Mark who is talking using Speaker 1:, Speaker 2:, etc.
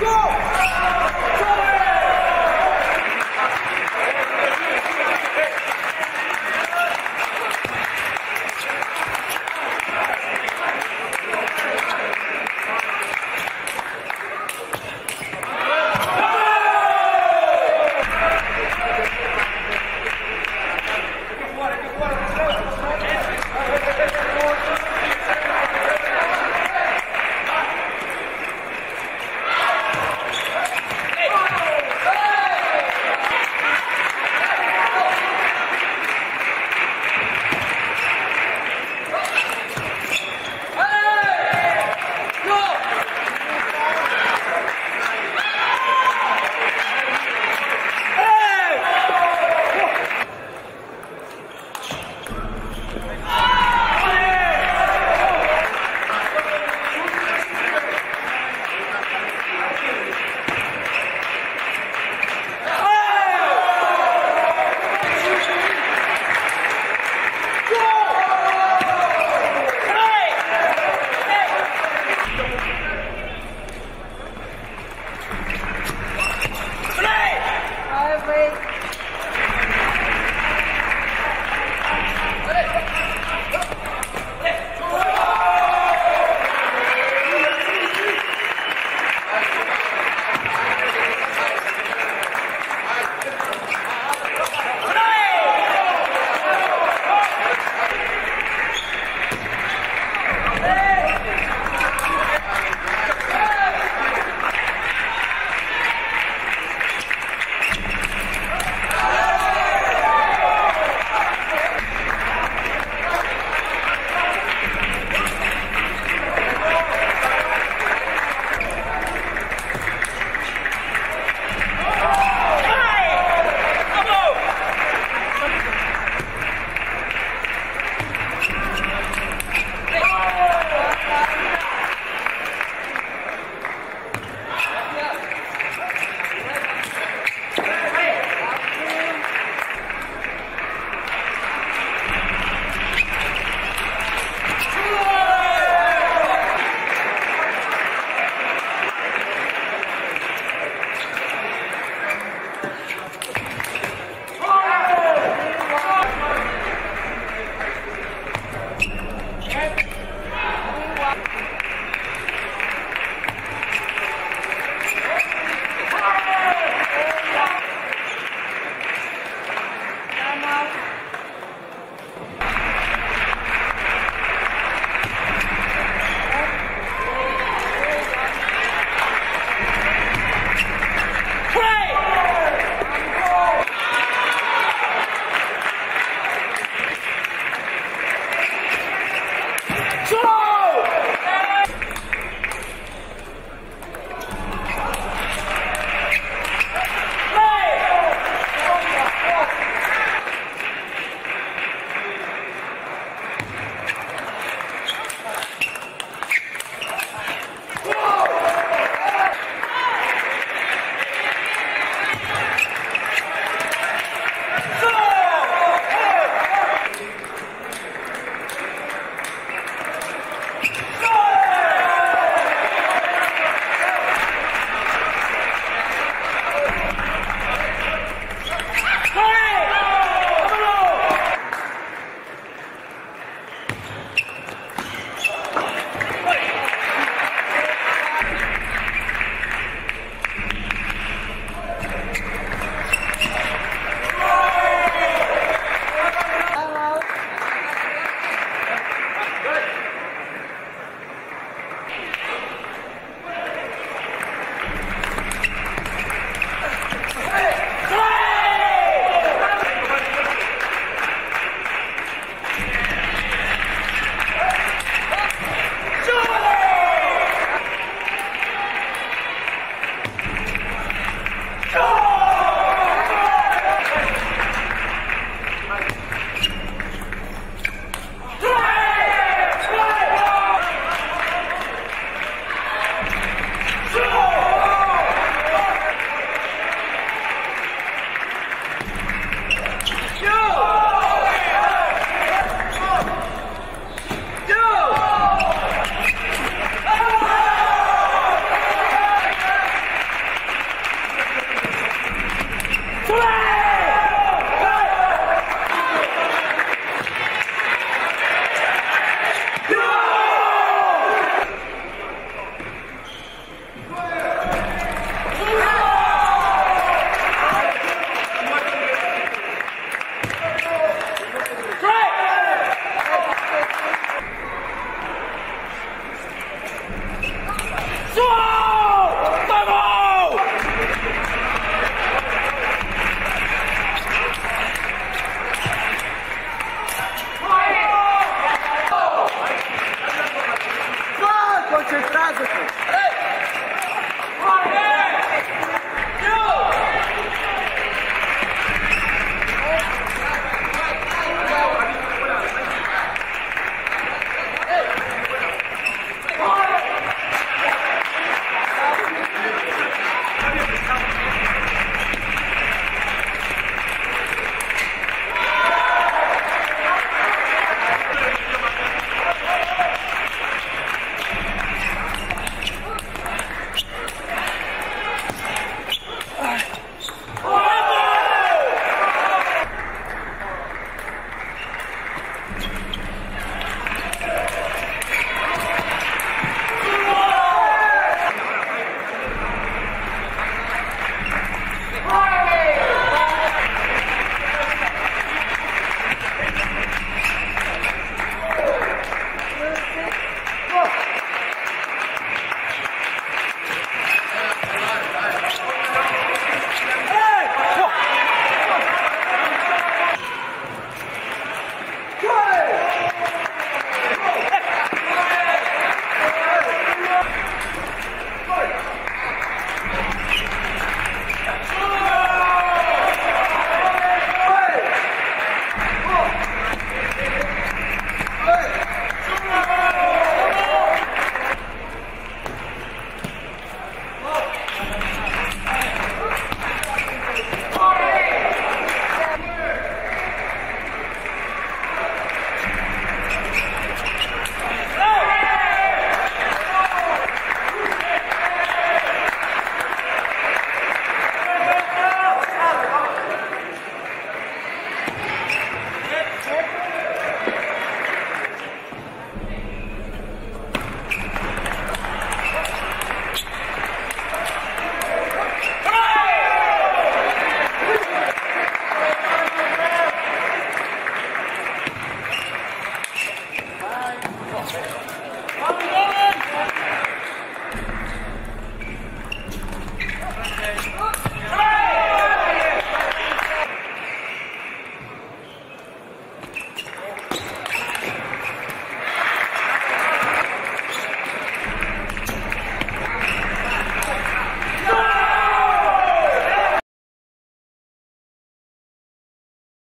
Speaker 1: Go!